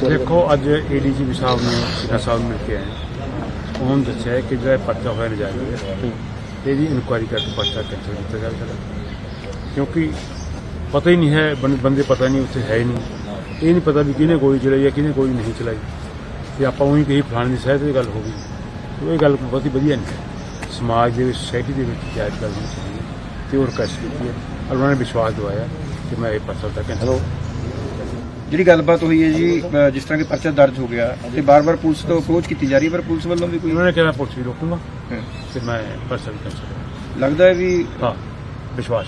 ਦੇਖੋ ਅੱਜ ਏਡੀਜੀਪੀ ਸਾਹਿਬ ਨੂੰ ਸਿੱਧਾ ਸਾਹਿਬ ਨੂੰ ਮਿਲ ਕੇ ਆਏ ਉਹਨਾਂ ਨੇ ਦੱਸਿਆ ਹੈ ਕਿ ਜਿਹੜਾ ਇਹ ਪਰਚਾ ਹੋਇਆ ਨਜਾਇਜ਼ ਹੈ ਇਹਦੀ ਇਨਕੁਆਇਰੀ ਕਰਕੇ ਪਰਚਾ ਕੈਂਸਲ ਕੀਤਾ ਜਾਵੇ ਸਾਡਾ ਕਿਉਂਕਿ ਪਤਾ ਹੀ ਨਹੀਂ ਹੈ ਬੰ- ਬੰਦੇ ਪਤਾ ਨਹੀਂ ਉੱਥੇ ਹੈ ਹੀ ਨਹੀਂ ਇਹ ਨਹੀਂ ਪਤਾ ਵੀ ਕਿਹਨੇ ਗੋਲੀ ਚਲਾਈ ਹੈ ਕਿਹਨੇ ਗੋਲੀ ਨਹੀਂ ਚਲਾਈ ਤੇ ਆਪਾਂ ਉਹੀ ਕਹੀ ਫਲਾਣੇ ਦੀ ਸਹਿਤ ਦੀ ਗੱਲ ਹੋ ਗਈ ਤੇ ਇਹ ਗੱਲ ਬਹੁਤ ਹੀ ਵਧੀਆ ਨਹੀਂ ਹੈ ਸਮਾਜ ਦੇ ਵਿੱਚ ਸੋਸਾਇਟੀ ਦੇ ਵਿੱਚ ਜਾਇਜ਼ ਗੱਲ ਹੋਣੀ ਚਾਹੀਦੀ ਹੈ ਤੇ ਉਹ ਰਿਕਵੈਸਟ ਕੀਤੀ ਹੈ ਔਰ ਉਹਨਾਂ ਨੇ ਵਿਸ਼ਵਾਸ ਦਿਵਾਇਆ ਕਿ ਮੈਂ ਇਹ ਪਰਚਾ ਦਾ ਕੈਂਸਲ ਜਿਹੜੀ ਗੱਲਬਾਤ ਹੋਈ ਹੈ ਜੀ ਜਿਸ ਤਰ੍ਹਾਂ ਕਿ ਪਰਚਾ ਦਰਜ ਹੋ ਗਿਆ ਤੇ ਬਾਰ-ਬਾਰ ਪੁਲਿਸ ਤੋਂ ਅਪਰੋਚ ਕੀਤੀ ਜਾ ਰਹੀ ਹੈ ਪਰ ਪੁਲਿਸ ਵੱਲੋਂ ਵੀ ਕੋਈ ਉਹਨਾਂ ਨੇ ਕਿਹਾ ਪੁਲਿਸ ਵੀ ਰੋਕੂੰਗਾ। ਤੇ ਮੈਂ ਪਰਚਾ ਵੀ ਕੈਂਸਲ ਲੱਗਦਾ ਹੈ ਵੀ ਹਾਂ ਵਿਸ਼ਵਾਸ